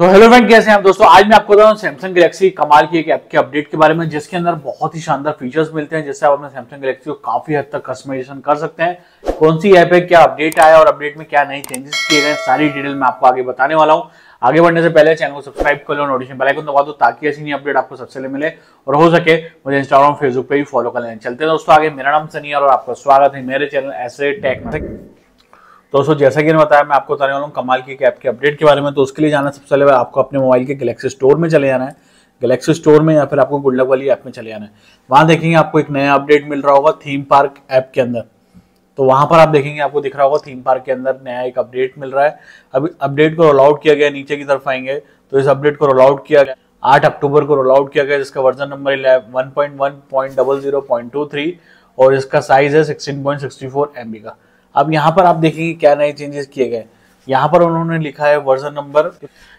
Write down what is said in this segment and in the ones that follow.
तो hello friend कैसे हैं दोस्तों? आज मैं आपको बता रहा सैमसंग गैलेक्सी कमाल की एक ऐप के अपडेट के बारे में, जिसके अंदर बहुत ही शानदार फीचर्स मिलते हैं, जिससे आप अपने सैमसंग गैलेक्सी को काफ़ी हद तक कस्टमाइजेशन कर सकते हैं। कौन सी ऐप है, क्या अपडेट आया और अपडेट में क्या नए चेंजेस किए गए सारी डिटेल मैं आपको आगे बताने वाला हूँ। आगे बढ़ने से पहले चैनल को सब्सक्राइब कर लो नोटिफिकेशन बेल आइकन दबा दो, ताकि ऐसी नई अपडेट आपको सबसे पहले मिले और हो सके। मुझे इंस्टाग्राम फेसबुक पे भी फॉलो कर लेना। चलते हैं दोस्तों आगे। मेरा नाम सनी और आपका स्वागत है मेरे चैनल ऐसे टेक दोस्तों जैसा कि मैंने बताया, मैं आपको बताने वाला हूँ कमाल की ऐप के अपडेट के बारे में तो उसके लिए जाना सबसे पहले आपको अपने मोबाइल के गलेक्सी स्टोर में चले जाना है। गलेक्सी स्टोर में या फिर आपको गुडलक वाली ऐप में चले जाना है। वहाँ देखेंगे आपको एक नया अपडेट मिल रहा होगा थीम पार्क ऐप के अंदर। तो वहाँ पर आप देखेंगे आपको दिख रहा होगा थीम पार्क के अंदर नया एक अपडेट मिल रहा है। अभी अपडेट को रोल आउट किया गया नीचे की तरफ़ आएँगे तो इस अपडेट को रोल आउट किया गया आठ अक्टूबर को रोल आउट किया गया जिसका version number one point one point double zero point two three और इसका साइज़ है sixteen point sixty four M B का। अब यहाँ पर आप देखेंगे क्या नए चेंजेस किए गए। यहाँ पर उन्होंने लिखा है वर्जन नंबर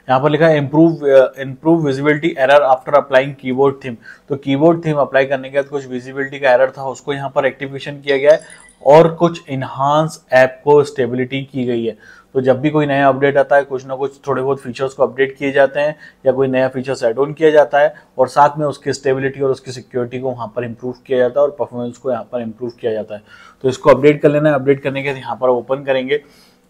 यहाँ पर लिखा है improve improve visibility error after applying keyboard theme तो कीबोर्ड थीम अप्लाई करने के बाद कुछ विजिबिलिटी का एरर था, उसको यहाँ पर एक्टिवेशन किया गया है और कुछ इन्हांस ऐप को स्टेबिलिटी की गई है। तो जब भी कोई नया अपडेट आता है, कुछ ना कुछ थोड़े बहुत फीचर्स को अपडेट किए जाते हैं या कोई नया फीचर्स एड ऑन किया जाता है और साथ में उसकी स्टेबिलिटी और उसकी सिक्योरिटी को वहाँ पर इम्प्रूव किया जाता है और परफॉर्मेंस को यहाँ पर इम्प्रूव किया जाता है। तो इसको अपडेट कर लेना है अपडेट करने के बाद यहाँ पर ओपन करेंगे।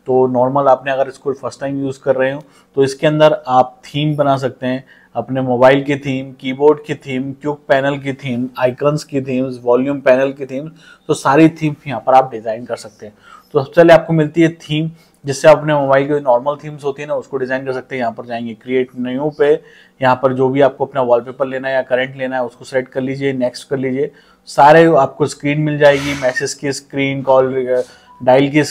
तो नॉर्मल आपने अगर इसको फ़र्स्ट टाइम यूज़ कर रहे हो तो इसके अंदर आप थीम बना सकते हैं। अपने मोबाइल की थीम कीबोर्ड की थीम क्यूब पैनल की थीम आइकन्स की थीम्स वॉल्यूम पैनल की थीम्स तो सारी थीम यहाँ पर आप डिज़ाइन कर सकते हैं। तो सबसे पहले आपको मिलती है थीम जिससे आप अपने मोबाइल की नॉर्मल थीम्स होती है ना, उसको डिज़ाइन कर सकते हैं। यहाँ पर जाएँगे क्रिएट न्यू पे। यहाँ पर जो भी आपको अपना वॉलपेपर लेना है या करंट लेना है, उसको सेलेक्ट कर लीजिए नेक्स्ट कर लीजिए। सारे आपको स्क्रीन मिल जाएगी मैसेज की स्क्रीन कॉल डायल की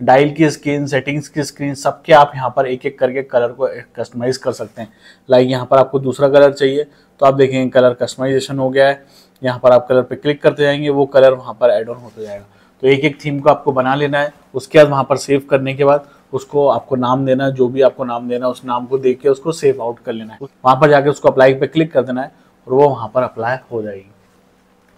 डायल की स्क्रीन, सेटिंग्स की स्क्रीन सबके आप यहाँ पर एक एक करके कलर को कस्टमाइज कर सकते हैं। लाइक यहाँ पर आपको दूसरा कलर चाहिए तो आप देखेंगे कलर कस्टमाइजेशन हो गया है। यहाँ पर आप कलर पे क्लिक करते जाएँगे, वो कलर वहाँ पर एड ऑन होता जाएगा। तो एक एक थीम को आपको बना लेना है, उसके बाद वहाँ पर सेव करने के बाद उसको आपको नाम देना जो भी आपको नाम देना उस नाम को देख के उसको सेव आउट कर लेना है। वहाँ पर जाके उसको अप्लाई पे क्लिक कर देना है, और वो वहाँ पर अप्लाई हो जाएगी।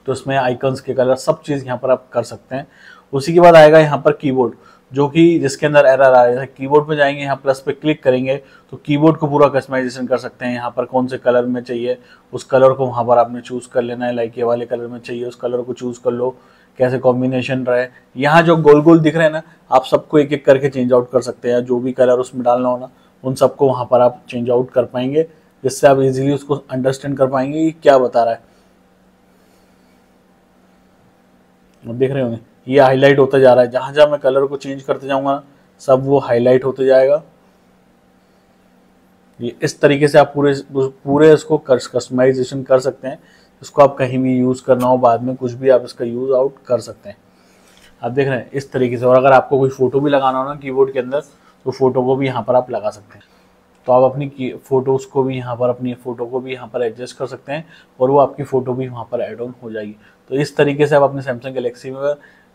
तो उसमें आइकन्स के कलर सब चीज़ यहाँ पर आप कर सकते हैं। उसी के बाद आएगा यहाँ पर कीबोर्ड जो कि जिसके अंदर एरर आ रहा है कीबोर्ड पे जाएँगे, यहाँ प्लस पे क्लिक करेंगे तो कीबोर्ड को पूरा कस्टमाइजेशन कर सकते हैं। यहाँ पर कौन से कलर में चाहिए, उस कलर को वहाँ पर आपने चूज़ कर लेना है लाइक ये वाले कलर में चाहिए, उस कलर को चूज़ कर लो, कैसे कॉम्बिनेशन रहे। यहाँ जो गोल गोल दिख रहे हैं ना, आप सबको एक एक करके चेंज आउट कर सकते हैं। जो भी कलर उसमें डालना हो ना, उन सबको वहाँ पर आप चेंज आउट कर पाएँगे, जिससे आप इजीली उसको अंडरस्टैंड कर पाएँगे कि क्या बता रहा है। देख रहे होंगे। ये हाईलाइट होता जा रहा है। जहाँ जहाँ मैं कलर को चेंज करते जाऊँगा, सब वो हाईलाइट होते जाएगा। ये इस तरीके से आप पूरे पूरे इसको कस्टमाइजेशन कर सकते हैं। इसको आप कहीं भी यूज़ करना हो, बाद में कुछ भी आप इसका यूज़ आउट कर सकते हैं। आप देख रहे हैं, इस तरीके से। और अगर आपको कोई फ़ोटो भी लगाना हो ना कीबोर्ड के अंदर तो फ़ोटो को भी यहाँ पर आप लगा सकते हैं। तो आप अपनी फ़ोटोज़ को भी यहाँ पर, अपनी फ़ोटो को भी यहाँ पर एडजस्ट कर सकते हैं और वो आपकी फ़ोटो भी वहाँ पर एड ऑन हो जाएगी। तो इस तरीके से आप अपने सैमसंग गलेक्सी में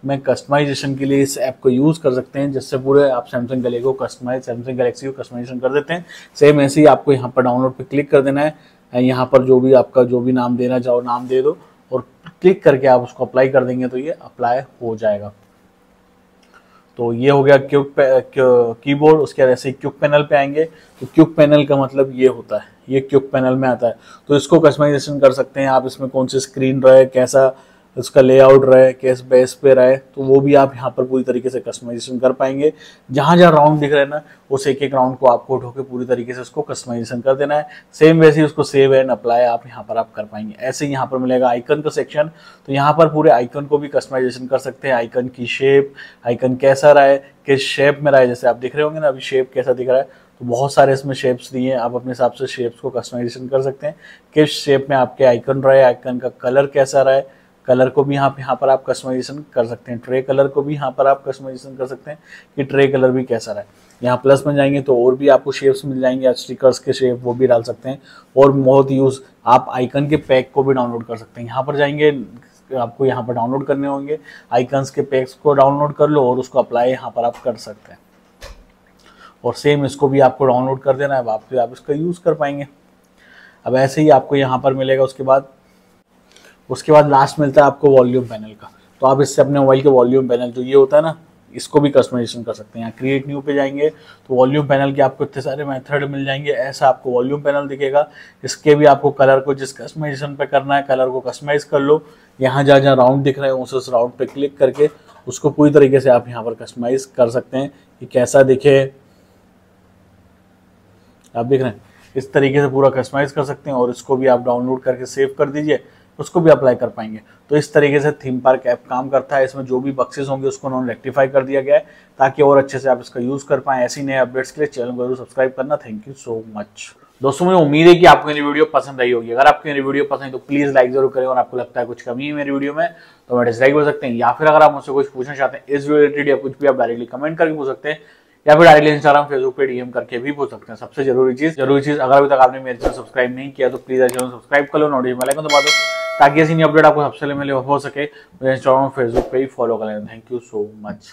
में कस्टमाइजेशन के लिए इस ऐप को यूज़ कर सकते हैं, जिससे पूरे आप सैमसंग गले को कस्टमाइज सैमसंग गलेक्सी को कस्टमाइजेशन कर देते हैं। सेम ऐसे ही आपको यहाँ पर डाउनलोड पर क्लिक कर देना है। यहाँ पर जो भी आपका जो भी नाम देना चाहो, नाम दे दो और क्लिक करके आप उसको अप्लाई कर देंगे तो ये अप्लाई हो जाएगा। तो ये हो गया क्यूब कीबोर्ड उसके बाद ऐसे क्यूक पैनल पे आएँगे। तो क्यूक पैनल का मतलब ये होता है, ये क्यूक पैनल में आता है। तो इसको कस्टमाइजेशन कर सकते हैं आप, इसमें कौन सी स्क्रीन रहे, कैसा उसका लेआउट रहे किस बेस पे रहे तो वो भी आप यहाँ पर पूरी तरीके से कस्टमाइजेशन कर पाएँगे। जहाँ जहाँ राउंड दिख रहे हैं ना, उस एक एक राउंड को आपको उठो के पूरी तरीके से उसको कस्टमाइजेशन कर देना है। सेम वैसे ही उसको सेव एंड अप्लाई आप यहाँ पर आप कर पाएँगे। ऐसे ही यहाँ पर मिलेगा आइकन का सेक्शन तो यहाँ पर पूरे आइकन को भी कस्टमाइजेशन कर सकते हैं। आइकन की शेप आइकन कैसा रहा है, किस शेप में रहा है, जैसे आप दिख रहे होंगे ना, अभी शेप कैसा दिख रहा है तो बहुत सारे इसमें शेप्स दिए हैं। आप अपने हिसाब से शेप्स को कस्टमाइजेशन कर सकते हैं। किस शेप में आपके आइकन रहे आइकन का कलर कैसा रहे कलर को भी यहाँ पे, यहाँ पर आप कस्टमाइजेशन कर सकते हैं। ट्रे कलर को भी यहाँ पर आप कस्टमाइजेशन कर सकते हैं कि ट्रे कलर भी कैसा रहे। यहाँ प्लस में जाएँगे तो और भी आपको शेप्स मिल जाएँगे, आप स्टिकर्स के शेप वो भी डाल सकते हैं। और बहुत यूज़ आप आइकन के पैक को भी डाउनलोड कर सकते हैं। यहाँ पर जाएँगे, आपको यहाँ पर डाउनलोड करने होंगे। आइकन्स के पैक्स को डाउनलोड कर लो और उसको अप्लाई यहाँ पर आप कर सकते हैं। और सेम इसको भी आपको डाउनलोड कर देना है आप आप इसका यूज़ कर पाएँगे। अब ऐसे ही आपको यहाँ पर मिलेगा, उसके बाद उसके बाद लास्ट मिलता है आपको वॉल्यूम पैनल का। तो आप इससे अपने मोबाइल के वॉल्यूम पैनल जो ये होता है ना, इसको भी कस्टमाइजेशन कर सकते हैं। यहाँ क्रिएट न्यू पे जाएँगे तो वॉल्यूम पैनल के आपको इतने सारे मेथड मिल जाएँगे, ऐसा आपको वॉल्यूम पैनल दिखेगा। इसके भी आपको कलर को जिस कस्टमाइजेशन पे करना है कलर को कस्टमाइज कर लो। यहाँ जहाँ जहाँ राउंड दिख रहे हैं, उस उस राउंड पे क्लिक करके उसको पूरी तरीके से आप यहाँ पर कस्टमाइज कर सकते हैं कि कैसा दिखे। आप देख रहे हैं, इस तरीके से पूरा कस्टमाइज कर सकते हैं और इसको भी आप डाउनलोड करके सेव कर दीजिए। उसको भी अप्लाई कर पाएँगे। तो इस तरीके से थीम पार्क ऐप काम करता है। इसमें जो भी बक्सेस होंगे, उसको उन्होंने रेक्टिफाई कर दिया गया है, ताकि और अच्छे से आप इसका यूज़ कर पाएँ। ऐसी नए अपडेट्स के लिए चैनल को ज़रूर सब्सक्राइब करना। थैंक यू सो मच दोस्तों, मुझे उम्मीद है कि आपको मेरी वीडियो पसंद आई होगी। अगर आपको मेरी वीडियो पसंद है तो प्लीज़ लाइक ज़रूर करें और आपको लगता है कुछ कमी है मेरी वीडियो में तो मैं डिसलाइक कर सकते हैं। या फिर अगर आप मुझसे कुछ पूछना चाहते हैं, इस रिलेटेड या कुछ भी, आप डायरेक्टली कमेंट करके पूछ सकते हैं, या फिर डायरेक्टली इंस्टाग्राम फेसबुक पे डीएम करके भी पूछ सकते हैं। सबसे ज़रूरी चीज़ ज़रूरी चीज़, अगर अभी तक आपने मेरे चैनल सब्सक्राइब नहीं किया तो प्लीज़ चैनल सब्सक्राइब कर लो नोटिफिकेशन बेल आइकन दबा दो। ताकि ऐसी अपडेट आपको सबसे पहले मिले हो सके मुझे इंस्टाग्राम फेसबुक पे ही फॉलो कर लेना। Thank you so much